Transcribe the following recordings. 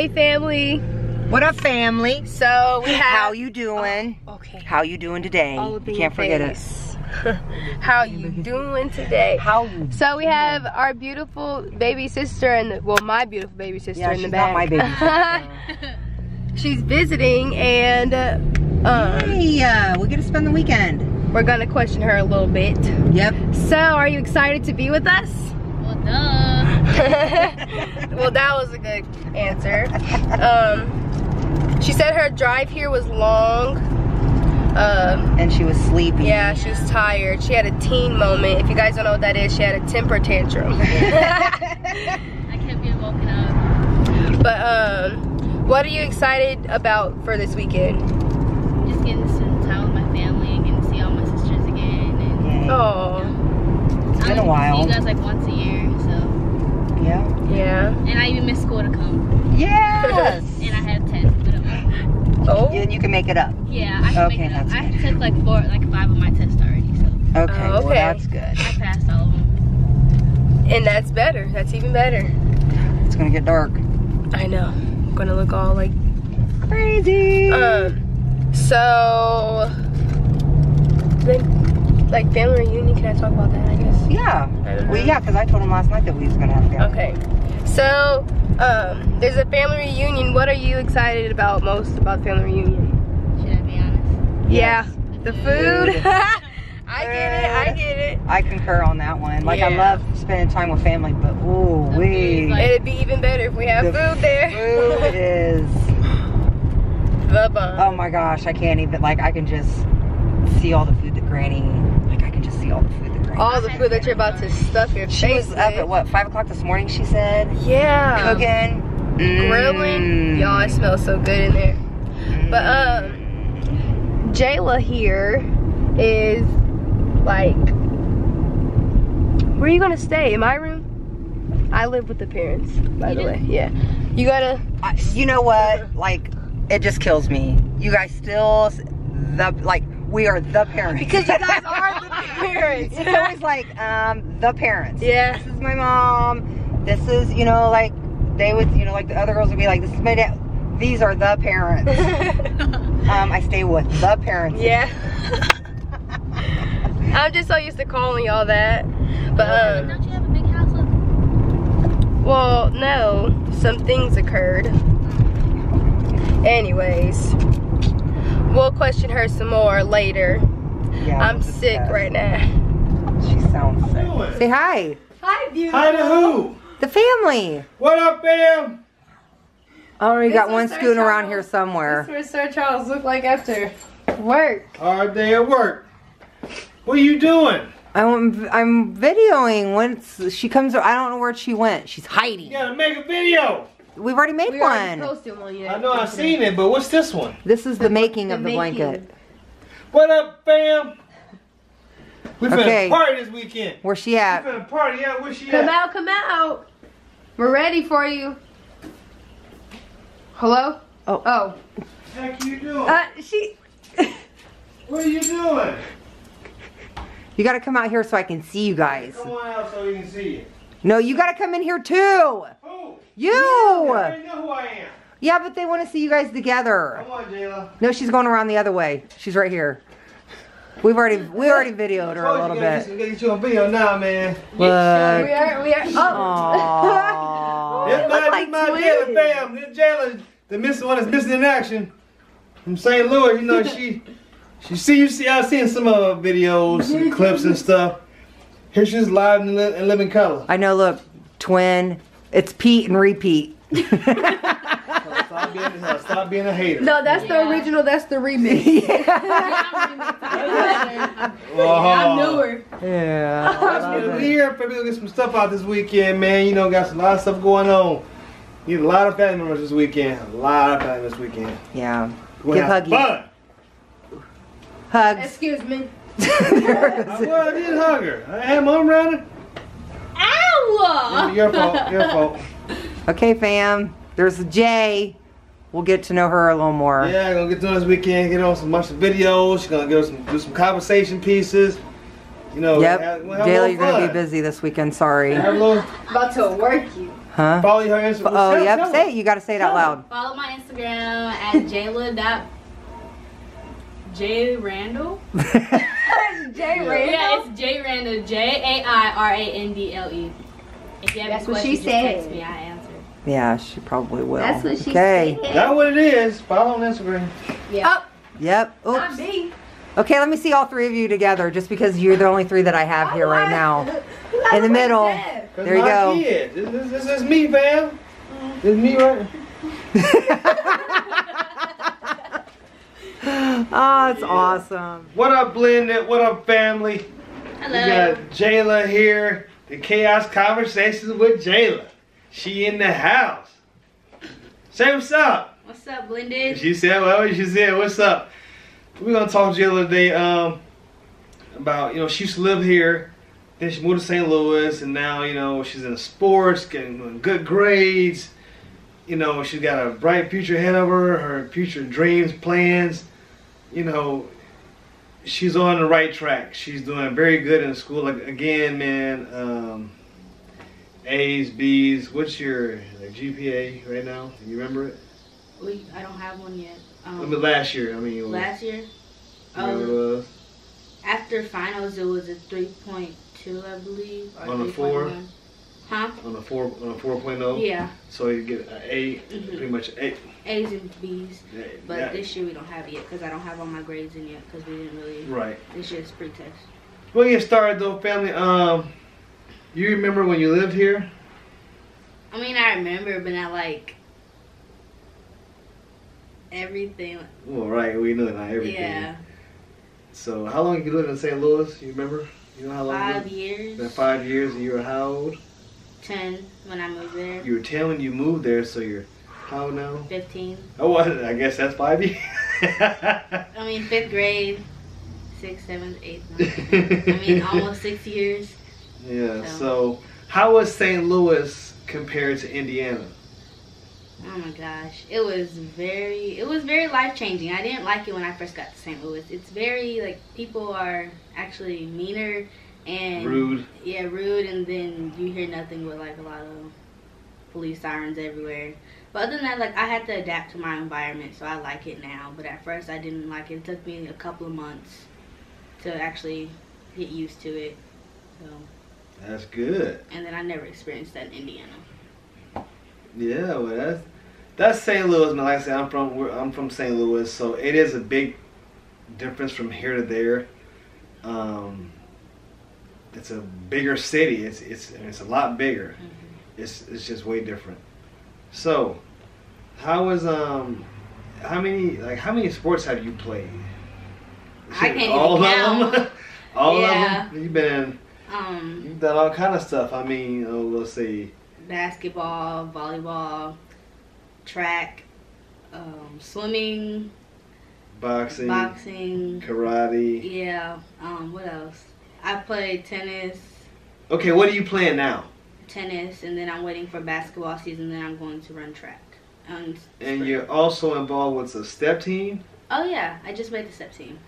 Hey family. What up, family? So we have How you doing? Okay. How you doing today? Up Can't forget face. How you doing today? How you? So we have our beautiful baby sister and well, my beautiful baby sister Yeah, in the she's back. not my baby she's visiting, and uh, um, hey, uh, we get to spend the weekend. we're gonna question her a little bit. Yep. So, are you excited to be with us? Well, duh. well, that was a good answer. Um, she said her drive here was long. Um, And she was sleepy. yeah, she was tired. She had a teen moment. If you guys don't know what that is, she had a temper tantrum. I kept being woken up. but um, what are you excited about for this weekend? Just getting to spend time with my family and getting to see all my sisters again. And Yay. Oh, it's been a only get while. See you guys like once a year, so. Yeah. yeah. And I even missed school to come. Yes. And I have tests, but Oh, and you can make it up. yeah, I can Okay, make it up. that's I good. took like four, like five of my tests already, so Okay. Oh, Well, okay. that's good. I passed all of them. and that's better. That's even better. It's gonna get dark. I know. I'm gonna look all like Crazy. Um, so, then, like family reunion, can I talk about that, I guess? yeah. I. Well, yeah, because I told him last night that we was gonna have family. Okay. So, um, there's a family reunion. What are you excited about most about family reunion? Should I be honest? Yeah, the Food. food. I get it, I get it. I concur on that one. Like I love spending time with family, but ooh The wee. like- It'd be even better if we have The food there. Food is the bomb. oh my gosh, I can't even like I can just see all the food that Granny like I can just see all the food that All the food that you're about to stuff your She face was up at what, five o'clock this morning she said? Yeah. Cooking. Grilling. Mm. Y'all, it smells so good in there. But um, Jaila here is like, where are you gonna stay? In my room? I live with the parents, by You the do? way. Yeah. You gotta. I, you know what? Like, it just kills me. You guys still the like we are the parents Because you guys are the parents. it's always like um the parents. Yeah. This is my mom. This is you know like they would you know like the other girls would be like this is my dad. These are the parents. um, I stay with the parents. yeah. I'm just so used to calling y'all that. But um, Don't you have a big house? Up? Well, no. Some things occurred. Anyways, we'll question her some more later. Yeah, I'm sick bad. right now. She sounds sick. doing? Say hi. Hi, beautiful. Hi to who? The family. What up, fam? Oh, we got one is Sir scooting around here somewhere. what Sir Charles look like after work. Hard day at work. What are you doing? I'm I'm videoing once she comes. I don't know where she went. She's hiding. You hiding. gotta make a video. We've already made We already one. posted one yet. I know I've seen it, but what's this one? This is the making the of the making. blanket. What up, fam? We finna Okay. party this weekend. Where's she at? We at? finna party. Yeah, where she Come at? out, come out. We're ready for you. Hello? Oh. Oh. Heck you doing? Uh, she. what are you doing? You gotta come out here so I can see you guys. Come on out so we can see you. No, you gotta come in here too. Who? You. You already know who I am. Yeah, but they want to see you guys together. Come on, Jaila. No, she's going around the other way. She's right here. We've already we already videoed her a little you, bit. you- gotta get you on video now, man. We are, we are. Oh. Aww. This look my, like this my twins. Jaila fam. This Jaila, the missing one is missing in action from St. Louis. You know she, she see you see. I've seen some of her videos, some clips and stuff. Here she's live in, li- in living color. I know. Look, twin. It's Pete and repeat. Stop being, stop being a hater. No, that's the original. That's the remix. I'm Uh-huh. newer. Yeah. I love We're it. here. Maybe we'll get some stuff out this weekend, man. You know, got a lot of stuff going on. Need a lot of family members this weekend. A lot of family this weekend. Yeah. We're Give gonna huggy. Fun. Hugs. Excuse me. I, well, I did hug her. I had my arm around her. Ow! Your fault. Your fault. okay, fam. There's Jay. We'll get to know her a little more. Yeah, gonna get to this weekend. Get on some bunch of videos. She's gonna get us some do some conversation pieces. You know. Yep. have- have Jaila, you're gonna be busy this weekend. Sorry. Have a little. About to work you. Huh? Follow her Instagram. Oh, Tell- yep. tell Say it. You got to say it out loud. Follow my Instagram at Jaila. Dot J Randall. Jay Yeah, it's J Randall. J A I R A N D L E. If you have That's what she questions, text said. me. I answer. Yeah, she probably will. That's what she okay. said. That's what it is. Follow on Instagram. Up, oh. Yep. not Oops. me. Okay, let me see all three of you together, just because you're the only three that I have oh, here right now. In the middle. There you go. Kid. This, this, this is me, fam. This is me right. oh, it's awesome. What up, Blended? What up, family? Hello. We got Jaila here. The Chaos Conversations with Jaila. She in the house. Say what's up. What's up, Blended? She said, well, she said, what's up? We're gonna talk to Jaila today um, about, you know, she used to live here. Then she moved to St. Louis, and now, you know, she's in sports, getting good grades. You know, she's got a bright future ahead of her, her future dreams, plans. You know, she's on the right track. She's doing very good in school. Like again, man, um, A's, B's. What's your like, GPA right now? You remember it? We, I don't have one yet. I Um, mean, last year. I mean, last year, um, was? after finals, it was a 3.2, I believe. On a four? 3.1. Huh? on a four on a four oh. Yeah, So you get an A, Mhm. pretty much A. A's and B's. Yeah, But yeah, this year we don't have it yet because I don't have all my grades in yet because we didn't really. right. This year's pre-test. We'll get started though, family. Um, you remember when you lived here? I mean, I remember, but not like everything. Well, right. We know not everything. Yeah, So how long you lived in St. Louis? You remember? You know how long? five years? Been five years. And you were how old? Ten when I moved there, You were ten when you moved there. So you're how old now? fifteen. Oh, well, I guess that's five years. I mean, fifth grade, sixth, seventh, eighth, ninth. I mean, almost six years. yeah. So- So how was St. Louis compared to Indiana? Oh my gosh, it was very, it was very life changing. I didn't like it when I first got to St. Louis. It's very like people are actually meaner and Rude. Yeah, rude, and then you hear nothing but like a lot of police sirens everywhere. But other than that, like I had to adapt to my environment, so I like it now. But at first, I didn't like it. It took me a couple of months to actually get used to it. So, That's good. and then I never experienced that in Indiana. Yeah, well, that's that's St. Louis, man. Like I said, I'm from I'm from St. Louis, so it is a big difference from here to there. Um, it's a bigger city. It's it's it's a lot bigger. It's it's just way different. So, how was um, how many like how many sports have you played? I can't even all count. of them. all Yeah. of them. You've been Um, you've done all kind of stuff. I mean, oh, let's see. basketball, volleyball, track, um, swimming, Boxing, boxing. karate. Yeah. Um, what else? I play tennis, Okay, what are you playing now? tennis, and then I'm waiting for basketball season. Then I'm going to run track. And, And spring. you're also involved with the step team. Oh yeah, I just made the step team.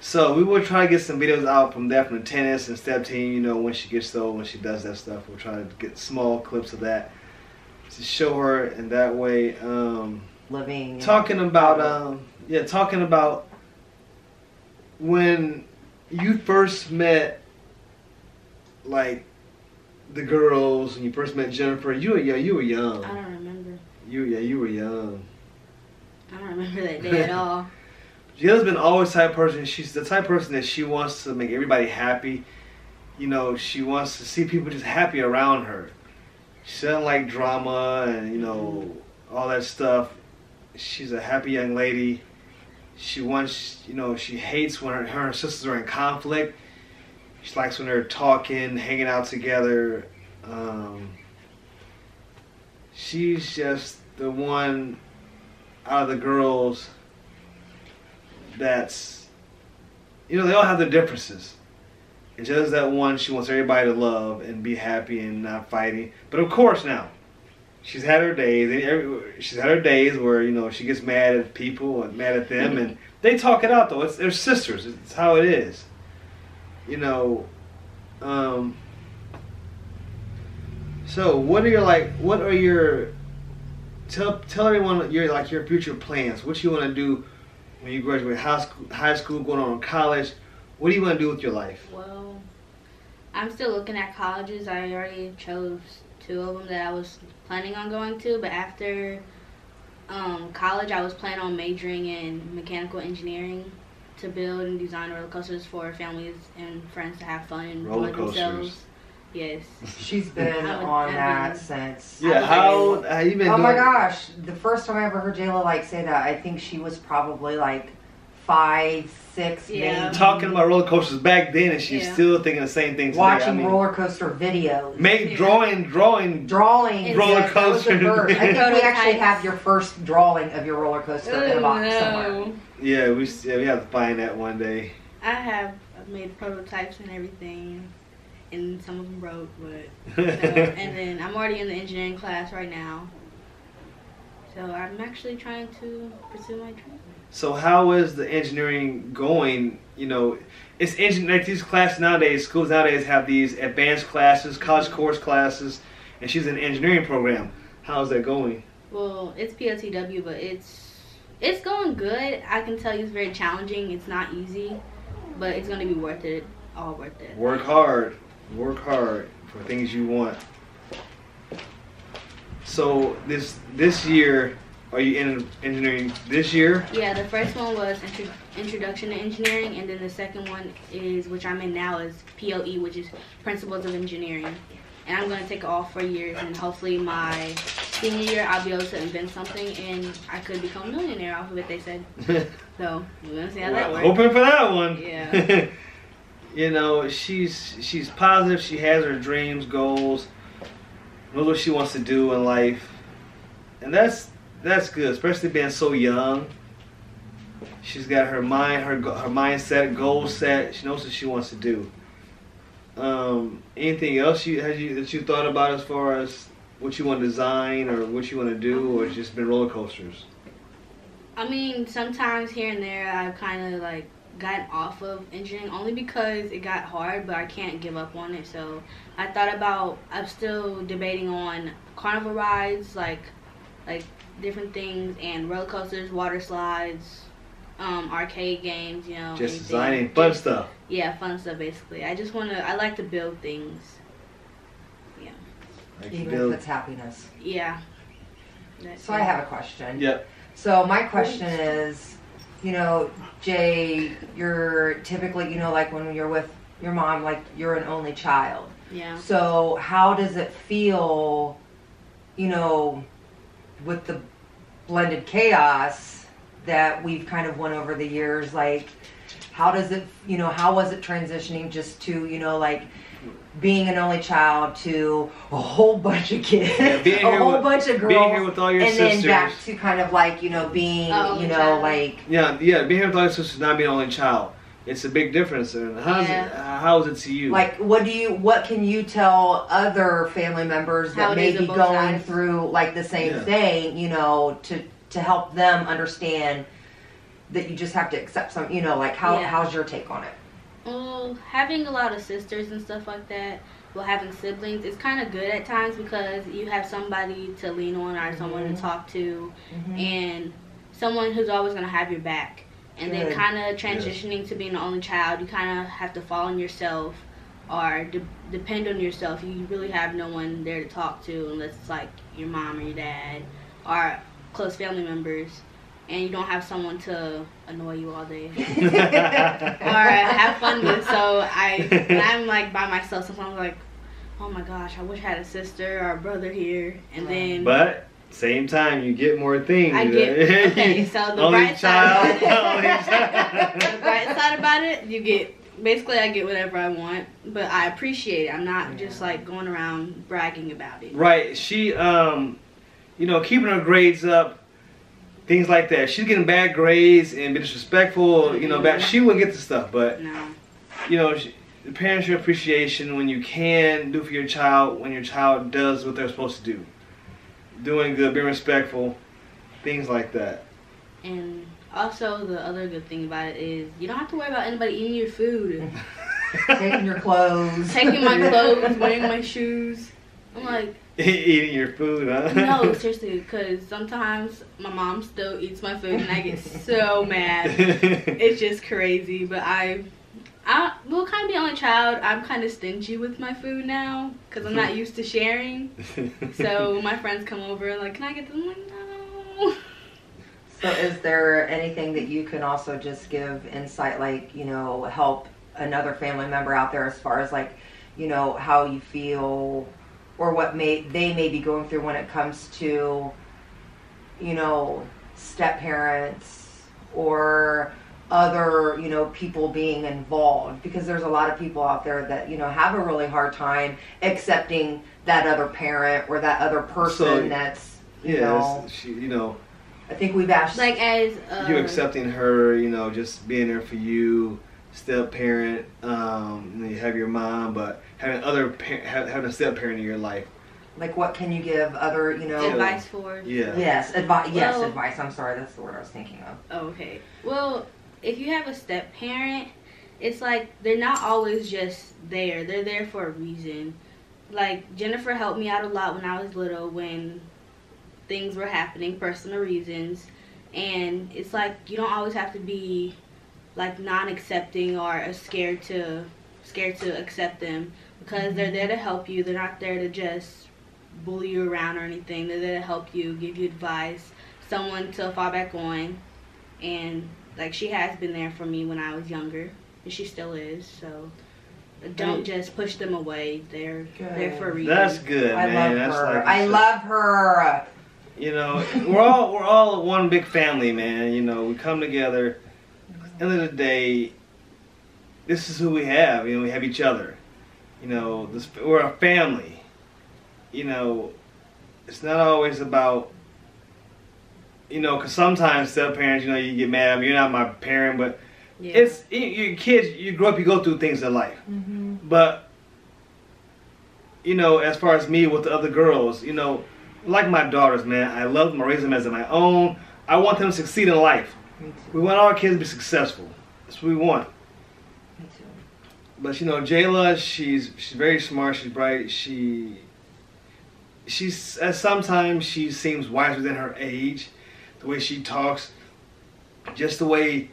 So we will try to get some videos out from that from the tennis and step team. You know, when she gets so when she does that stuff, we'll try to get small clips of that to show her in that way. Um, Living. talking about um, yeah, talking about when you first met like the girls and you first met Jennifer. You were yeah, you were young. I don't remember. You yeah, you were young. I don't remember that day at all. Jaila's been always the type of person. She's the type of person that she wants to make everybody happy. You know, she wants to see people just happy around her. She doesn't like drama and you know mm-hmm. all that stuff. She's a happy young lady. She wants, you know, she hates when her, her and sisters are in conflict. She likes when they're talking, hanging out together. Um, she's just the one out of the girls that's you know they all have their differences and just that one she wants everybody to love and be happy and not fighting but of course now she's had her days she's had her days where you know she gets mad at people and mad at them and they talk it out though it's they're sisters it's how it is you know um So, what are your like? What are your tell tell everyone your like your future plans? What you want to do when you graduate high school, high school, going on college? What do you want to do with your life? Well, I'm still looking at colleges. I already chose two of them that I was planning on going to, but after um, college, I was planning on majoring in mechanical engineering to build and design roller coasters for families and friends to have fun and Roller enjoy coasters. themselves. Yes. She's been would- on that since. Yeah, how have you been? Oh doing, my gosh! The first time I ever heard Jaila like say that, I think she was probably like five, six, Yeah. maybe. Talking about roller coasters back then, and she's Yeah. still thinking the same thing today. watching I mean, roller coaster videos, make Yeah. drawing, drawing. drawing Roller yes, that was the coaster. verb. I think we actually have your first drawing of your roller coaster in a oh, box somewhere. Yeah, we yeah, we have to find that one day. I have made prototypes and everything, and some of them broke, but no. and then I'm already in the engineering class right now. So I'm actually trying to pursue my dream. So how is the engineering going? You know, it's engine like these classes nowadays. Schools nowadays have these advanced classes, college mm-hmm. course classes, and she's in an engineering program. How's that going? Well, it's PLTW, but it's it's going good. I can tell you it's very challenging. It's not easy, but it's gonna be worth it. All worth it. Work hard, work hard for things you want. So this this year, are you in engineering this year? Yeah, the first one was intro- Introduction to Engineering, and then the second one is, which I'm in now, is POE, which is Principles of Engineering. And I'm going to take it all four years, and hopefully my senior year I'll be able to invent something, and I could become a millionaire off of it, they said. So, we're going to see how that works. hoping for that one. Yeah. you know, she's she's positive. She has her dreams, goals, knows what she wants to do in life, and that's that's good, especially being so young. She's got her mind, her her mindset, goal set. She knows what she wants to do. Um, anything else you you that you thought about as far as what you want to design or what you want to do, or just been roller coasters? I mean, sometimes here and there I've kind of like gotten off of engineering only because it got hard, but I can't give up on it. So I thought about. I'm still debating on carnival rides, like like different things, and roller coasters, water slides, um, arcade games. You know, Just anything. designing fun stuff. Yeah, fun stuff basically. I just want to. I like to build things. Like Even build- if it's happiness. Yeah. That's So I have a question. Yep. So my question is, you know, Jay, you're typically, you know, like when you're with your mom, like you're an only child. Yeah. So how does it feel, you know, with the blended chaos that we've kind of went over the years? Like, how does it, you know, how was it transitioning just to, you know, like being an only child to a whole bunch of kids, Yeah, a whole with- bunch of girls, being here with all your and then back to kind of like you know being, Oh, you know, child. like Yeah, yeah. Being here with all your sisters, not being an only child, it's a big difference. And how's it? How is it to you? Like, what do you, what can you tell other family members How that may be going both sides. through like the same Yeah. thing, you know, to to help them understand that you just have to accept some, you know, like how Yeah. how's your take on it? Well, having a lot of sisters and stuff like that, well, having siblings, it's kind of good at times because you have somebody to lean on or someone Mhm. to talk to, Mm-hmm. and someone who's always gonna have your back. And then kind of transitioning to being the only child, you kind of have to fall on yourself or de- depend on yourself. You really have no one there to talk to unless it's like your mom or your dad or close family members. And you don't have someone to annoy you all day or have fun with. So I, when I'm like by myself, sometimes I'm like, oh my gosh, I wish I had a sister or a brother here. And then but same time, you get more things. I get okay. So the only bright side child. about only it, the bright side about it, you get basically I get whatever I want, but I appreciate it. I'm not just like going around bragging about it. Right. She, um, you know, keeping her grades up, things like that. She's getting bad grades and be disrespectful. You know, bad. She wouldn't get the stuff, but No. you know, she, the parents show appreciation when you can do for your child when your child does what they're supposed to do. Doing good, being respectful, things like that. And also the other good thing about it is you don't have to worry about anybody eating your food, Taking your clothes, taking my clothes, wearing my shoes. I'm like, Eating your food, huh? no, seriously, because sometimes my mom still eats my food and I get so mad. It's just crazy, but I, I will kind of be only child. I'm kind of stingy with my food now because I'm not used to sharing. So when my friends come over, like, can I get this? I'm like, no. So is there anything that you can also just give insight, like, you know, help another family member out there as far as like, you know, how you feel or what may they may be going through when it comes to, you know, step parents or other, you know, people being involved because there's a lot of people out there that, you know, have a really hard time accepting that other parent or that other person So, that's you yeah, know she, you know, I think we've asked Like as uh, you accepting her, you know, just being there for you, step parent. Um, and then you have your mom, but having other par- ha- having a step parent in your life. like what can you give other, you know advice for. Yeah. Yes, advice. Yes, Well- advice. I'm sorry, that's the word I was thinking of. Oh, okay. Well, if you have a step parent, it's like they're not always just there. They're there for a reason. Like Jennifer helped me out a lot when I was little when things were happening, personal reasons. And it's like you don't always have to be like non-accepting or scared to scared to accept them because they're mm-hmm. there to help you. They're not there to just bully you around or anything. They're there to help you, give you advice, someone to fall back on and like she has been there for me when I was younger, and she still is. So don't just push them away. They're there for a reason. That's good, I man. love That's her. like I you love her. You know, we're all we're all one big family, man. You know, we come together. End of the day, this is who we have. You know, we have each other. You know, this, we're a family. You know, it's not always about. You know, because sometimes step parents, you know, you get mad. I mean, you're not my parent, but yeah. it's you- your kids. You grow up, you go through things in life. But you know, as far as me with the other girls, you know, like my daughters, man, I love them. I raise them as my own. I want them to succeed in life. We want our kids to be successful. That's what we want. But you know, Jaila, she's she's very smart. She's bright. She she's sometimes she seems wiser than her age. The way she talks, just the way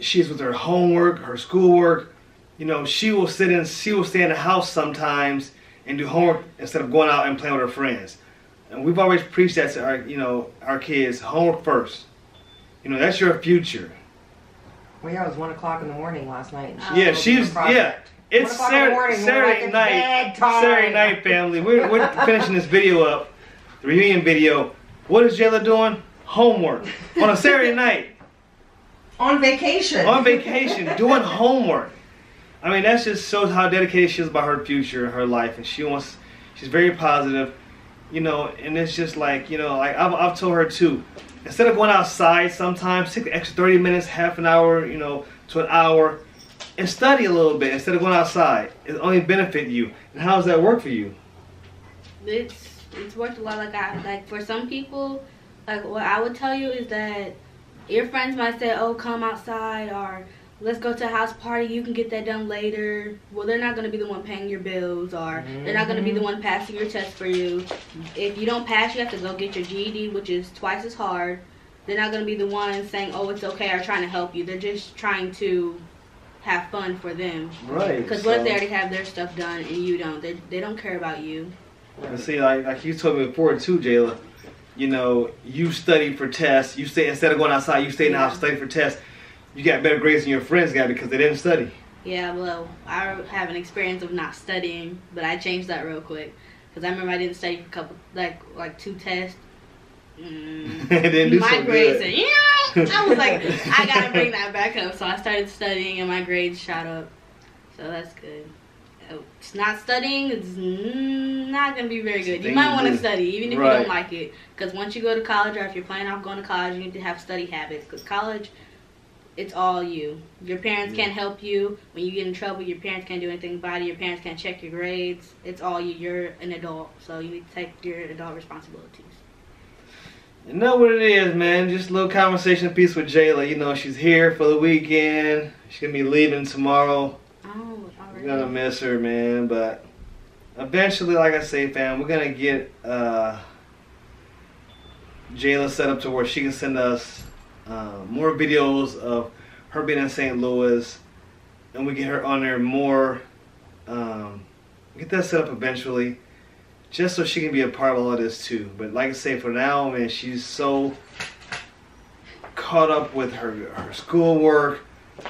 she is with her homework, her schoolwork. You know, she will sit in. She will stay in the house sometimes and do homework instead of going out and playing with her friends. And we've always preached that to our, you know, our kids: homework first. You know, that's your future. Well, yeah, it was one o'clock in the morning last night. and she. Yeah, she's she doing was. a Yeah, it's One o'clock in the Saturday, morning, Saturday like, night. Saturday night, family. We're, we're finishing this video up, the reunion video. What is Jaila doing? Homework on a Saturday night on vacation. on vacation doing homework. I mean, that just shows how dedicated she is about her future, and her life, and she wants. She's very positive, you know. And it's just like you know, like I've, I've told her too. Instead of going outside, sometimes take the extra thirty minutes, half an hour, you know, to an hour, and study a little bit instead of going outside. It only benefit you. And how does that work for you? it's it's worked a lot. Like I like for some people, like what I would tell you is that your friends might say, "Oh, come outside," or "Let's go to a house party. You can get that done later." Well, they're not going to be the one paying your bills, or they're not going to be the mm-hmm. one passing your test for you. If you don't pass, you have to go get your GED, which is twice as hard. They're not going to be the ones saying, "Oh, it's okay," or trying to help you. They're just trying to have fun for them. Right. Because what if they already have their stuff done and you don't? They, they don't care about you. And see, like, like you told me before too, Jaila. You know, you study for tests. You stay instead of going outside, you stay in the house, study for tests. You got better grades than your friends got because they didn't study. Yeah, well, I have an experience of not studying, but I changed that real quick because I remember I didn't study for a couple, like like two tests. Mm. Didn't my so grades, good. and, yeah, I was like, I gotta bring that back up. So I started studying, and my grades shot up. So that's good. It's not studying. It's not gonna be very good. You might want to study, even if you don't like it, because once you go to college, or if you're planning on going to college, you need to have study habits. Because college, it's all you. Your parents Yeah. can't help you when you get in trouble. Your parents can't do anything about it. Your parents can't check your grades. It's all you. You're an adult, so you need to take your adult responsibilities. You know what it is, man. Just a little conversation piece with Jaila. You know, she's here for the weekend. She's gonna be leaving tomorrow. Gonna miss her, man. But eventually, like I say, fam, we're gonna get uh, Jaila set up to where she can send us uh, more videos of her being in St. Louis, and we get her on there more. Um, get that set up eventually, just so she can be a part of all of this too. But like I say, for now, man, she's so caught up with her her schoolwork,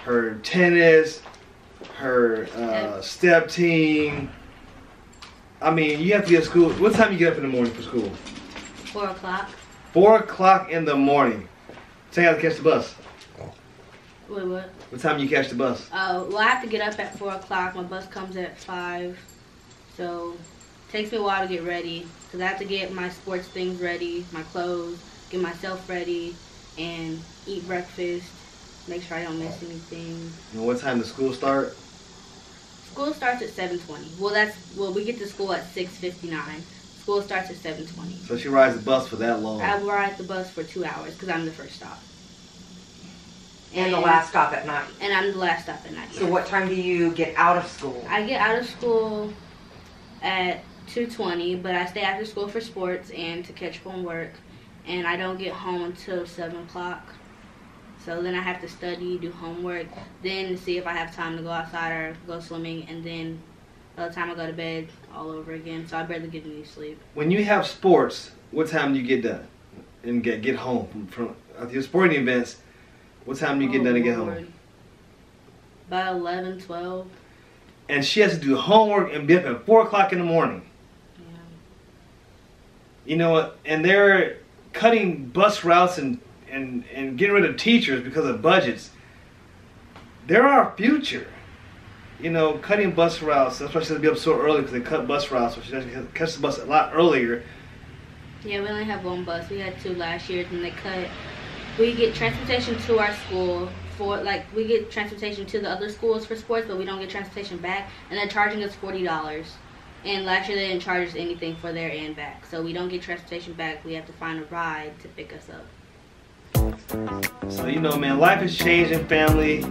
her tennis, her uh, step team. I mean, you have to be at school. What time you get up in the morning for school? Four o'clock. Four o'clock in the morning. So you have to catch the bus. Wait, what? What time you catch the bus? Oh, well, I have to get up at four o'clock. My bus comes at five, so it takes me a while to get ready because I have to get my sports things ready, my clothes, get myself ready, and eat breakfast. Make sure I don't miss anything. And what time does school start? School starts at seven twenty. Well, that's well, we get to school at six fifty nine. School starts at seven twenty. So she rides the bus for that long. I ride the bus for two hours because I'm the first stop. And the last stop at night. And I'm the last stop at night. So yeah. what time do you get out of school? I get out of school at 2:20, but I stay after school for sports and to catch up on work, and I don't get home until seven o'clock. So then I have to study, do homework, then see if I have time to go outside or go swimming, and then by the time I go to bed, all over again. So I barely get any sleep. When you have sports, what time do you get done and get get home from, from at your sporting events? What time do you get Oh, done to get home? About 11, 12. And she has to do homework and be up at four o'clock in the morning. Yeah. You know? And they're cutting bus routes and, and, and getting rid of teachers because of budgets. They're our future. You know, cutting bus routes. That's why she has to be up so early because they cut bus routes. So she has to catch the bus a lot earlier. Yeah, we only have one bus. We had two last year, and they cut. We get transportation to our school for like we get transportation to the other schools for sports, but we don't get transportation back, and they're charging us forty dollars. And last year they didn't charge us anything for there and back, so we don't get transportation back. We have to find a ride to pick us up. So you know, man, life is changing, family.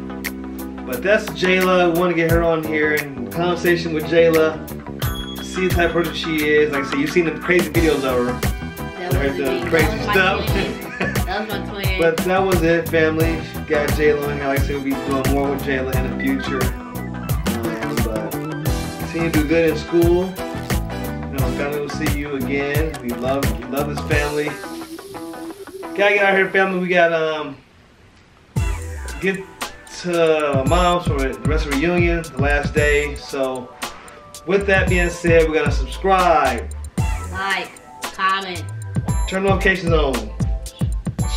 But that's Jaila. We want to get her on here in conversation with Jaila. See the type of person she is. Like I said, you've seen the crazy videos of her. That was the crazy stuff. that was my twin. But that was it, family. Got Jaila in here. Like I said, we'll be doing more with Jaila in the future. Um, but continue to do good in school. You know, family will see you again. We love we love this family. Gotta get out here, family. We got um get to mom's for the rest of the reunion, the last day. So with that being said, we're gonna subscribe, like, comment, turn notifications on.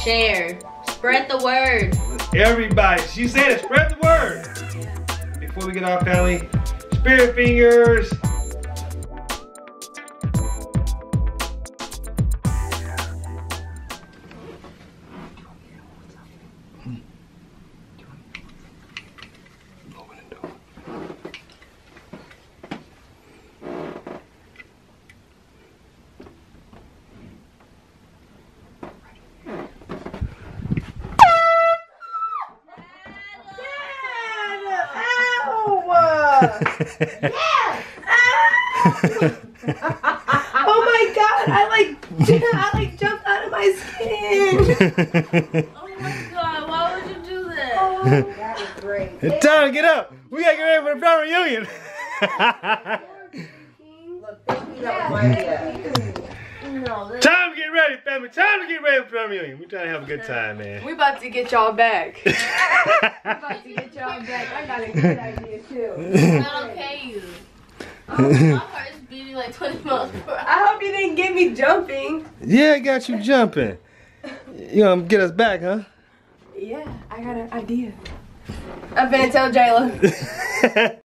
share, spread the word. Everybody, she said it, spread the word. Before we get our family, spirit fingers. Oh my god, I like I like jumped out of my skin. Oh my god, why would you do that? Oh, that is great. It's time to get up. We gotta get ready for the family reunion. Look, thank you, that was my idea. No, time to get ready, family. Time to get ready for the family reunion. We're trying to have a good time, man. We about to get y'all back. We about to get y'all back. I got a good idea too. I don't pay you. Oh, my heart beating like 20 miles per hour. I hope you didn't get me jumping. yeah, I got you jumping. You gonna get us back, huh? Yeah, I got an idea. I'm finna tell Jaila.